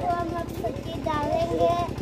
तो हम अब छुट्टी डालेंगे